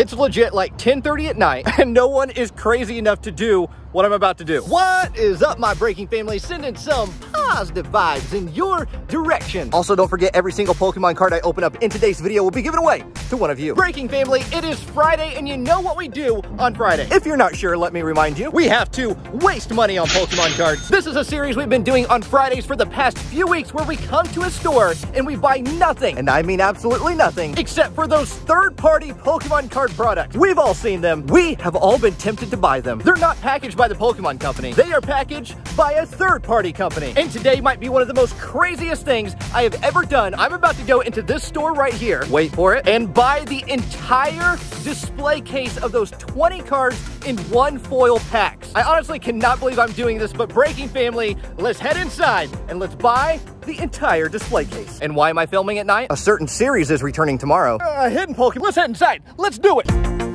It's legit like 10.30 at night and no one is crazy enough to do what I'm about to do. What is up, my breaking family? Sending some positive vibes in your direction. Also, don't forget every single Pokemon card I open up in today's video will be given away to one of you. Breaking family, it is Friday and you know what we do on Friday. If you're not sure, let me remind you, we have to waste money on Pokemon cards. This is a series we've been doing on Fridays for the past few weeks where we come to a store and we buy nothing, and I mean absolutely nothing, except for those third-party Pokemon card products. We've all seen them. We have all been tempted to buy them. They're not packaged by the Pokemon Company. They are packaged by a third-party company. And today might be one of the most craziest things I have ever done. I'm about to go into this store right here, wait for it, and buy the entire display case of those 20 cards in one foil packs. I honestly cannot believe I'm doing this, but Breaking Family, let's head inside and let's buy the entire display case. And why am I filming at night? A certain series is returning tomorrow. Uh, hidden Pokemon, let's head inside. Let's do it.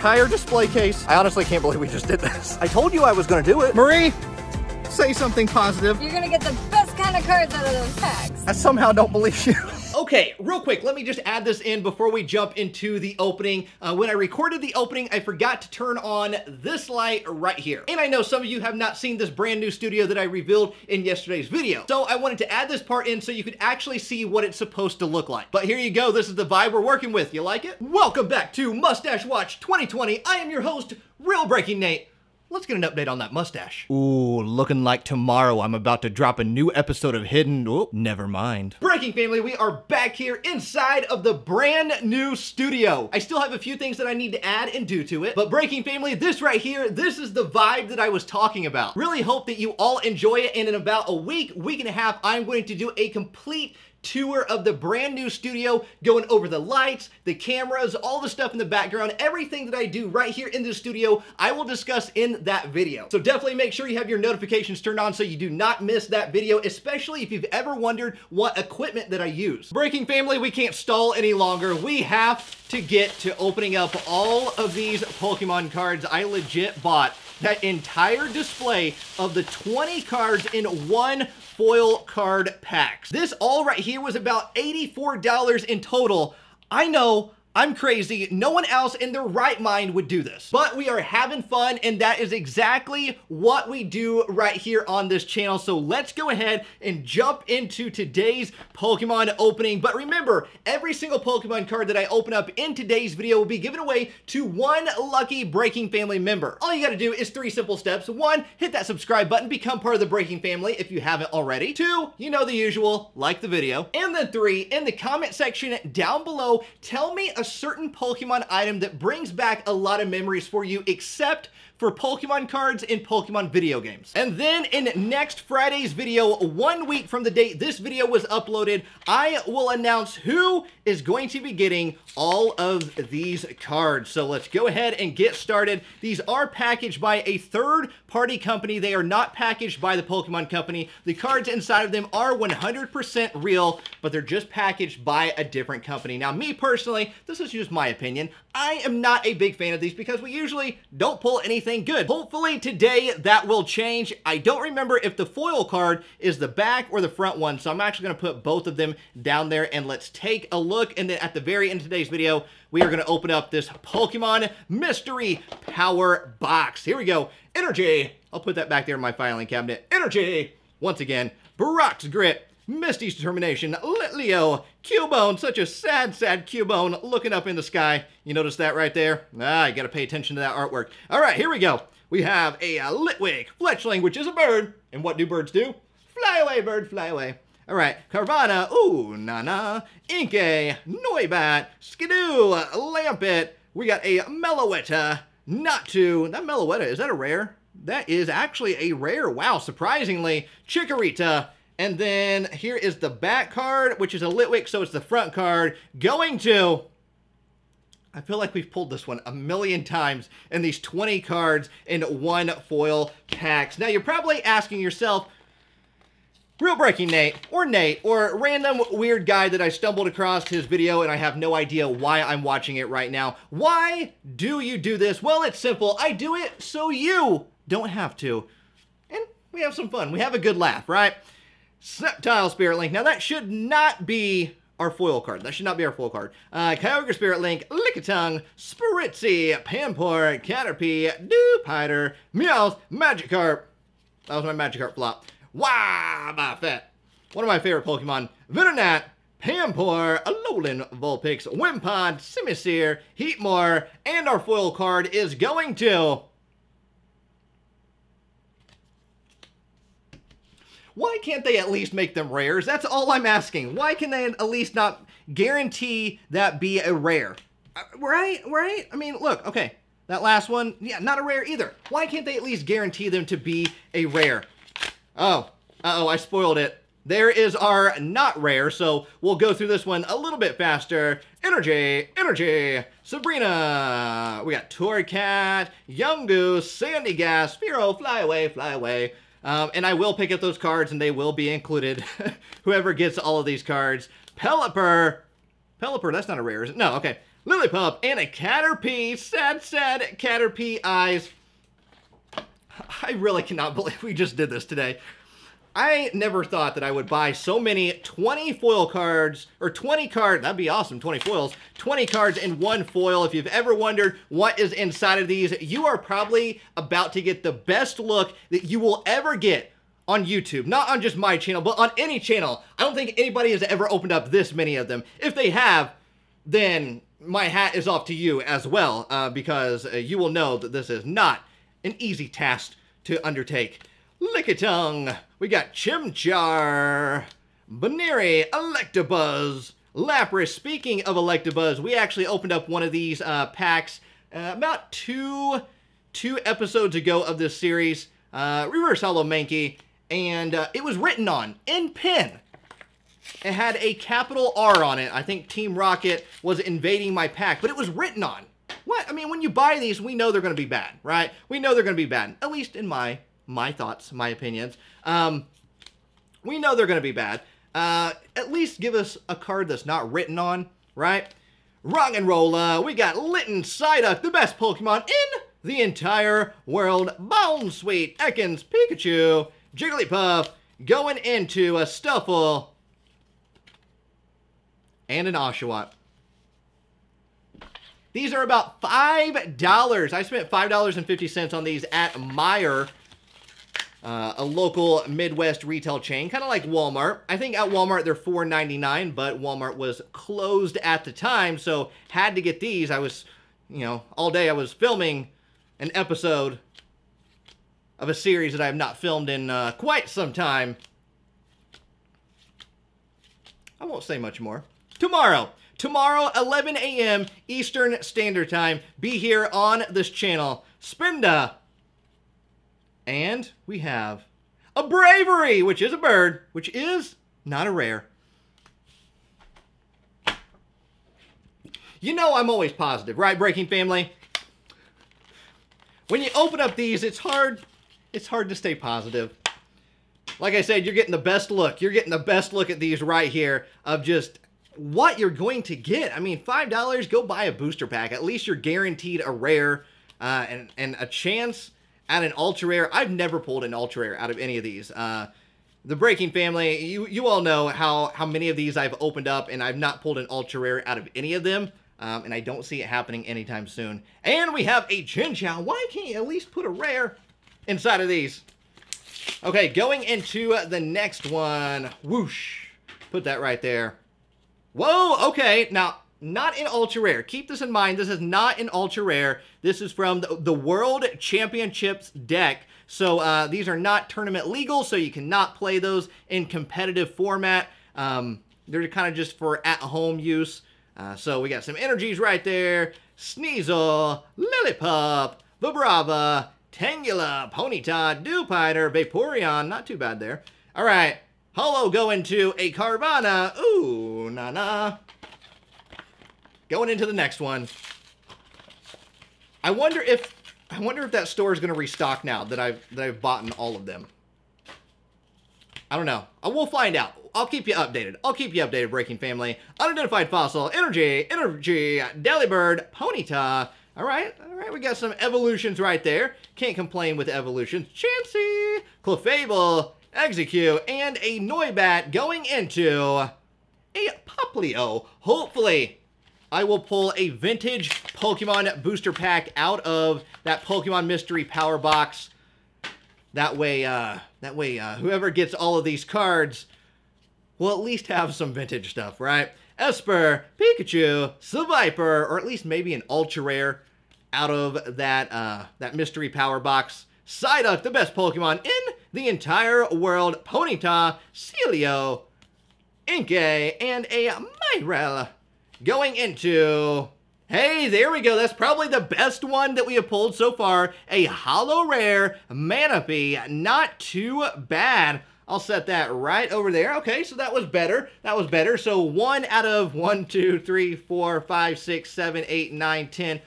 Entire display case. I honestly can't believe we just did this. I told you I was gonna do it. Marie, say something positive. You're gonna get the best kind of cards out of those packs. I somehow don't believe you. Okay, real quick, let me just add this in before we jump into the opening. Uh, when I recorded the opening, I forgot to turn on this light right here. And I know some of you have not seen this brand new studio that I revealed in yesterday's video. So I wanted to add this part in so you could actually see what it's supposed to look like. But here you go, this is the vibe we're working with. You like it? Welcome back to Mustache Watch 2020. I am your host, Real Breaking Nate. Let's get an update on that mustache. Ooh, looking like tomorrow I'm about to drop a new episode of Hidden. Oh, never mind. Breaking family, we are back here inside of the brand new studio. I still have a few things that I need to add and do to it, but Breaking family, this right here, this is the vibe that I was talking about. Really hope that you all enjoy it, and in about a week, week and a half, I'm going to do a complete tour of the brand new studio, going over the lights, the cameras, all the stuff in the background, everything that I do right here in the studio, I will discuss in that video. So definitely make sure you have your notifications turned on so you do not miss that video, especially if you've ever wondered what equipment that I use. Breaking family, we can't stall any longer. We have to get to opening up all of these Pokemon cards I legit bought that entire display of the 20 cards in one foil card packs. This all right here was about $84 in total. I know I'm crazy. No one else in their right mind would do this. But we are having fun, and that is exactly what we do right here on this channel. So let's go ahead and jump into today's Pokemon opening. But remember, every single Pokemon card that I open up in today's video will be given away to one lucky Breaking Family member. All you gotta do is three simple steps. One, hit that subscribe button, become part of the Breaking Family if you haven't already. Two, you know the usual, like the video. And then three, in the comment section down below, tell me a certain Pokemon item that brings back a lot of memories for you, except for Pokemon cards in Pokemon video games. And then in next Friday's video, one week from the date this video was uploaded, I will announce who is going to be getting all of these cards. So let's go ahead and get started. These are packaged by a third party company. They are not packaged by the Pokemon company. The cards inside of them are 100% real, but they're just packaged by a different company. Now, me personally, this is just my opinion. I am not a big fan of these because we usually don't pull anything good. Hopefully today that will change. I don't remember if the foil card is the back or the front one, so I'm actually going to put both of them down there and let's take a look. And then at the very end of today's video, we are going to open up this Pokemon Mystery Power Box. Here we go. Energy. I'll put that back there in my filing cabinet. Energy. Once again, Brock's Grit. Misty's Determination, Litleo, Cubone, such a sad, sad Cubone looking up in the sky. You notice that right there? Ah, you gotta pay attention to that artwork. All right, here we go. We have a uh, Litwick, Fletchling, which is a bird. And what do birds do? Fly away, bird, fly away. All right, Carvanha, ooh, Nana, Inkay, Noibat, Skiddo, Lampent. We got a Meloetta, Natu. That Meloetta, is that a rare? that is actually a rare. Wow, surprisingly, Chikorita. And then here is the back card, which is a Litwick, so it's the front card. Going to I feel like we've pulled this one a million times in these 20 cards in one foil packs. Now, you're probably asking yourself, Real Breaking Nate, or Nate, or random weird guy that I stumbled across his video and I have no idea why I'm watching it right now. Why do you do this? Well, it's simple. I do it so you don't have to. And we have some fun. We have a good laugh, right? Sceptile Spirit Link. Now, that should not be our foil card. That should not be our foil card. Uh, Kyogre Spirit Link, Lickitung, Spritzee, Pampor, Caterpie, Dewpider, Meowth, Magikarp. That was my Magikarp flop. Wobbuffet. One of my favorite Pokemon. Venonat, Pampor, Alolan Vulpix, Wimpod, Simisear, Heatmor, and our foil card is going to Why can't they at least make them rares? That's all I'm asking. Why can they at least not guarantee that be a rare? Uh, right? Right? I mean, look, okay. That last one, yeah, not a rare either. Why can't they at least guarantee them to be a rare? Oh, uh oh I spoiled it. There is our not rare, so we'll go through this one a little bit faster. Energy, Energy, Sabrina. We got Torracat, Yungoos, Sandygast, Spearow, Fly Away, Fly Away. Um, and I will pick up those cards, and they will be included. Whoever gets all of these cards. Pelipper. Pelipper, that's not a rare, is it? No, okay. Lillipup and a Caterpie. Sad, sad Caterpie eyes. I really cannot believe we just did this today. I never thought that I would buy so many 20 foil cards, or 20 cards, that'd be awesome, 20 foils, 20 cards in one foil. If you've ever wondered what is inside of these, you are probably about to get the best look that you will ever get on YouTube. Not on just my channel, but on any channel. I don't think anybody has ever opened up this many of them. If they have, then my hat is off to you as well, uh, because uh, you will know that this is not an easy task to undertake. Lickitung. We got Chimchar. Baneri, Electabuzz. Lapras. Speaking of Electabuzz, we actually opened up one of these uh, packs uh, about two two episodes ago of this series. Uh, Reverse Holo Mankey. And uh, it was written on in pen. It had a capital R on it. I think Team Rocket was invading my pack, but it was written on. What? I mean, when you buy these, we know they're going to be bad, right? We know they're going to be bad, at least in my my thoughts, my opinions. Um, we know they're going to be bad. Uh, at least give us a card that's not written on, right? Rock and Rolla, we got Litten Psyduck, the best Pokemon in the entire world. Bounsweet, Ekans, Pikachu, Jigglypuff, going into a Stufful and an Oshawott. These are about $5. I spent $5.50 on these at Meijer uh, a local Midwest retail chain, kind of like Walmart. I think at Walmart they're $4.99, but Walmart was closed at the time, so had to get these. I was, you know, all day I was filming an episode of a series that I have not filmed in uh, quite some time. I won't say much more. Tomorrow, tomorrow, 11 a.m. Eastern Standard Time, be here on this channel. Spinda and we have a Braviary, which is a bird, which is not a rare. You know I'm always positive, right, Breaking Family? When you open up these, it's hard, it's hard to stay positive. Like I said, you're getting the best look. You're getting the best look at these right here of just what you're going to get. I mean, $5, go buy a booster pack. At least you're guaranteed a rare uh, and, and a chance at an ultra rare. I've never pulled an ultra rare out of any of these. Uh, the Breaking Family, you you all know how how many of these I've opened up, and I've not pulled an ultra rare out of any of them. Um, and I don't see it happening anytime soon. And we have a Chinchou. Why can't you at least put a rare inside of these? Okay, going into the next one. Whoosh. Put that right there. Whoa, okay. Now, not an ultra rare. Keep this in mind. This is not an ultra rare. This is from the, the World Championships deck. So uh, these are not tournament legal, so you cannot play those in competitive format. Um, they're kind of just for at-home use. Uh, so we got some energies right there. Sneasel, Lillipup, Vibrava, Tangela, Ponyta, Dewpider, Vaporeon. Not too bad there. All right. Holo going to a Carvanha. Ooh, na na. Going into the next one. I wonder if I wonder if that store is going to restock now that I've that I've bought in all of them. I don't know. Uh, we'll find out. I'll keep you updated. I'll keep you updated, Breaking Family. Unidentified Fossil, Energy, Energy, Delibird, Ponyta. All right, all right, we got some evolutions right there. Can't complain with evolutions. Chansey, Clefable, Exeggcute, and a Noibat going into a Popplio. Hopefully, I will pull a vintage Pokemon booster pack out of that Pokemon Mystery Power Box. That way, uh, that way, uh, whoever gets all of these cards will at least have some vintage stuff, right? Espurr, Pikachu, Seviper, or at least maybe an ultra rare out of that, uh, that Mystery Power Box. Psyduck, the best Pokemon in the entire world. Ponyta, Celio, Inkay, and a Myrel going into... Hey, there we go. That's probably the best one that we have pulled so far. A Holo Rare Manaphy. Not too bad. I'll set that right over there. Okay, so that was better. That was better. So one out of one, two, three, four, five, six, seven, eight, nine, ten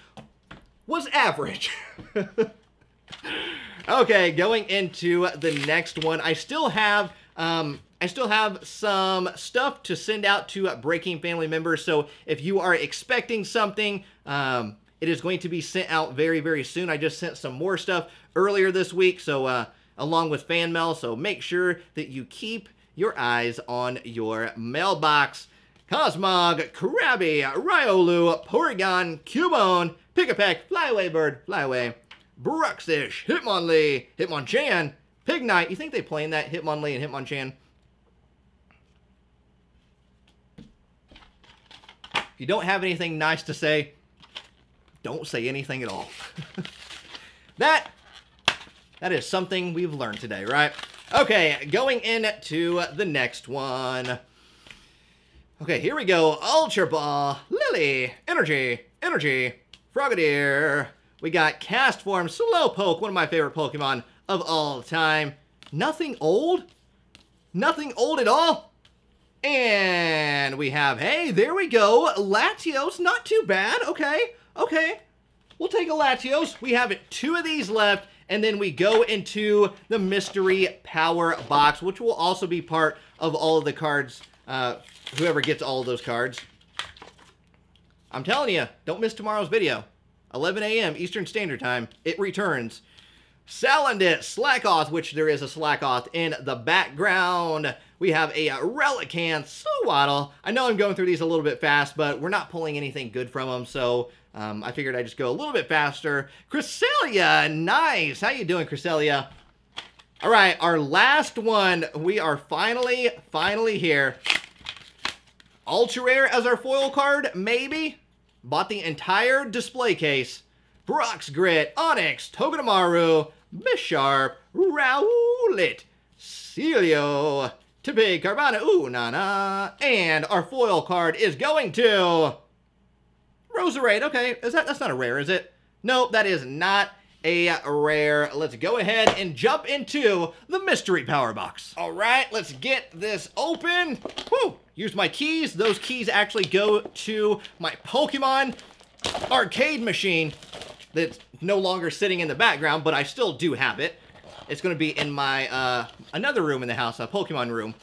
was average. okay, going into the next one. I still have um, I still have some stuff to send out to Breaking Family members. So if you are expecting something, um, it is going to be sent out very, very soon. I just sent some more stuff earlier this week, so uh, along with fan mail. So make sure that you keep your eyes on your mailbox. Cosmog, Krabby, Riolu, Porygon, Cubone, Pikipek, Flyaway Bird, Flyaway, Bruxish, Hitmonlee, Hitmonchan, Pignite. You think they playing that Hitmonlee and Hitmonchan? You don't have anything nice to say, don't say anything at all. that, that is something we've learned today, right? Okay, going into the next one. Okay, here we go. Ultra Ball, Lillie, Energy, Energy, Frogadier. We got Cast Castform, Slowpoke, one of my favorite Pokemon of all time. Nothing old? Nothing old at all? And we have, hey, there we go. Latios, not too bad. Okay, okay. We'll take a Latios. We have two of these left, and then we go into the mystery power box, which will also be part of all of the cards, uh, whoever gets all of those cards. I'm telling you, don't miss tomorrow's video. 11 a.m. Eastern Standard Time. It returns. Salandit, Slakoth, which there is a Slakoth in the background. We have a Relicanth, Sewaddle. I know I'm going through these a little bit fast, but we're not pulling anything good from them, so um, I figured I'd just go a little bit faster. Cresselia, nice. How you doing, Cresselia? All right, our last one. We are finally, finally here. Ultra Rare as our foil card, maybe? Bought the entire display case. Brock's Grit, Onix, Togedemaru, Bisharp, Rowlet, Celio, Tipe, Carvanha, ooh, na na. and our foil card is going to Roserade. Okay, is that that's not a rare, is it? No, that is not a rare. Let's go ahead and jump into the mystery power box. All right, let's get this open. Woo! Use my keys. Those keys actually go to my Pokemon arcade machine that's no longer sitting in the background, but I still do have it. It's going to be in my, uh, another room in the house, a Pokemon room.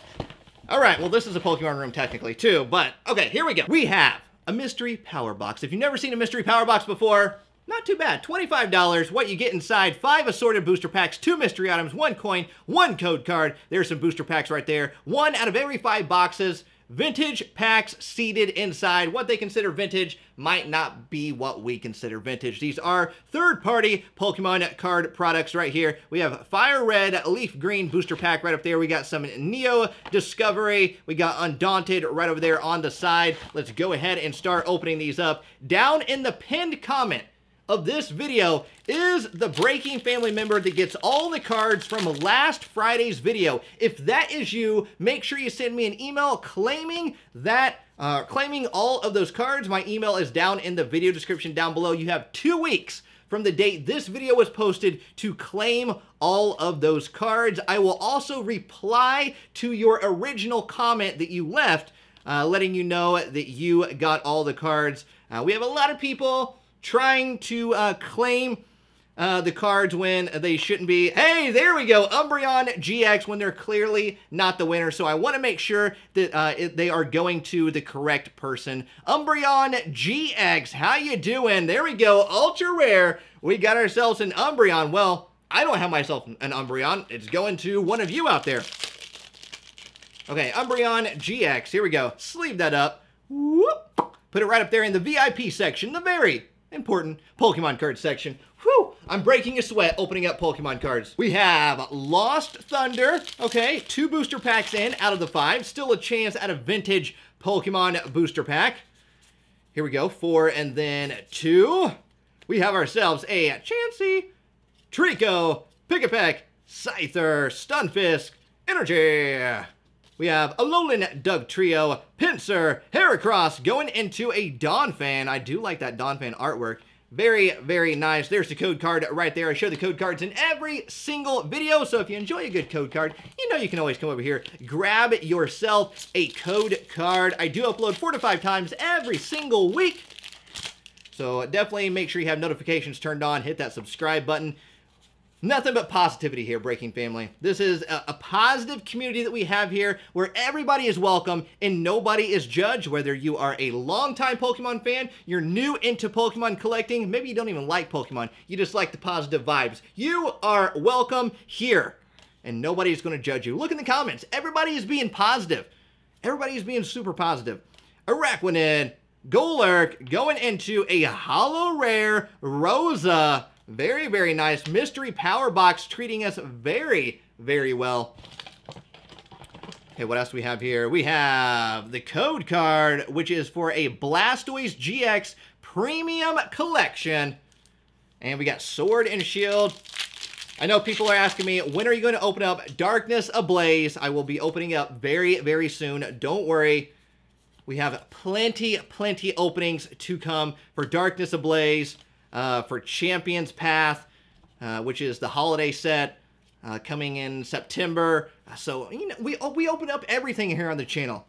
All right, well, this is a Pokemon room technically too, but okay, here we go. We have a mystery power box. If you've never seen a mystery power box before, not too bad. $25. What you get inside, five assorted booster packs, two mystery items, one coin, one code card. There's some booster packs right there. One out of every five boxes Vintage packs seated inside. What they consider vintage might not be what we consider vintage. These are third-party Pokemon card products right here. We have Fire Red, Leaf Green booster pack right up there. We got some Neo Discovery. We got Undaunted right over there on the side. Let's go ahead and start opening these up. Down in the pinned comment, of this video is the Breaking family member that gets all the cards from last Friday's video. If that is you, make sure you send me an email claiming that uh, claiming all of those cards. My email is down in the video description down below. You have two weeks from the date this video was posted to claim all of those cards. I will also reply to your original comment that you left, uh, letting you know that you got all the cards. Uh, we have a lot of people trying to uh, claim uh, the cards when they shouldn't be. Hey, there we go. Umbreon GX when they're clearly not the winner. So I want to make sure that uh, it, they are going to the correct person. Umbreon GX, how you doing? There we go. Ultra rare. We got ourselves an Umbreon. Well, I don't have myself an Umbreon. It's going to one of you out there. Okay, Umbreon GX. Here we go. Sleeve that up. Whoop. Put it right up there in the VIP section, the very important Pokemon card section. Whew, I'm breaking a sweat opening up Pokemon cards. We have Lost Thunder. Okay, two booster packs in out of the five. Still a chance at a vintage Pokemon booster pack. Here we go, four and then two. We have ourselves a Chansey, Treecko, Pikipek, Scyther, Stunfisk, Energy. We have a Alolan Dugtrio, Pinsir, Heracross going into a Donphan. I do like that Donphan artwork. Very, very nice. There's the code card right there. I show the code cards in every single video, so if you enjoy a good code card, you know you can always come over here, grab yourself a code card. I do upload four to five times every single week, so definitely make sure you have notifications turned on, hit that subscribe button. Nothing but positivity here, Breaking Family. This is a, a, positive community that we have here where everybody is welcome and nobody is judged, whether you are a longtime Pokemon fan, you're new into Pokemon collecting, maybe you don't even like Pokemon, you just like the positive vibes. You are welcome here and nobody is going to judge you. Look in the comments. Everybody is being positive. Everybody is being super positive. Araquanid, Golurk going into a Holo Rare Rosa very, very nice. Mystery Power Box treating us very, very well. Okay, what else do we have here? We have the code card, which is for a Blastoise GX Premium Collection. And we got Sword and Shield. I know people are asking me, when are you going to open up Darkness Ablaze? I will be opening up very, very soon. Don't worry. We have plenty, plenty openings to come for Darkness Ablaze uh, for Champions Path, uh, which is the holiday set uh, coming in September. So, you know, we, we open up everything here on the channel.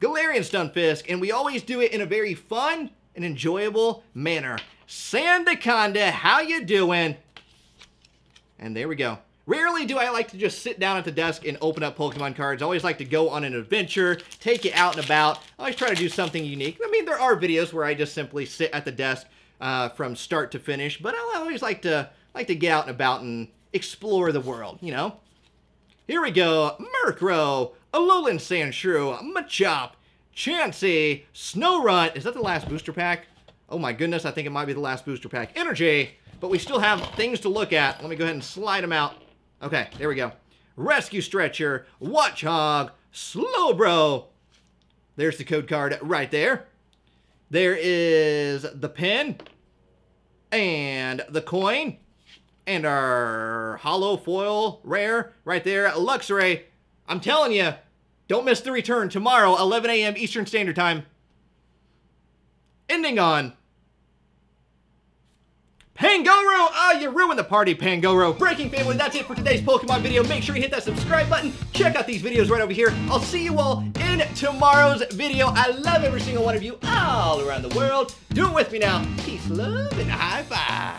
Galarian Stunfisk, and we always do it in a very fun and enjoyable manner. Sandaconda, how you doing? And there we go. Rarely do I like to just sit down at the desk and open up Pokemon cards. I always like to go on an adventure, take it out and about. I always try to do something unique. I mean, there are videos where I just simply sit at the desk uh, from start to finish. But I always like to like to get out and about and explore the world, you know. Here we go. Murkrow, Alolan Sandshrew, Machop, Chansey, Snorunt. Is that the last booster pack? Oh my goodness, I think it might be the last booster pack. Energy, but we still have things to look at. Let me go ahead and slide them out. Okay, there we go. Rescue Stretcher, Watchog, Slowbro. There's the code card right there. There is the pin and the coin and our hollow foil rare right there. Luxray, I'm telling you, don't miss the return tomorrow, 11 a.m. Eastern Standard Time. Ending on Pangoro! Ah, oh, you ruined the party, Pangoro. Breaking family, that's it for today's Pokemon video. Make sure you hit that subscribe button. Check out these videos right over here. I'll see you all in tomorrow's video. I love every single one of you all around the world. Do it with me now. Peace, love, and high five.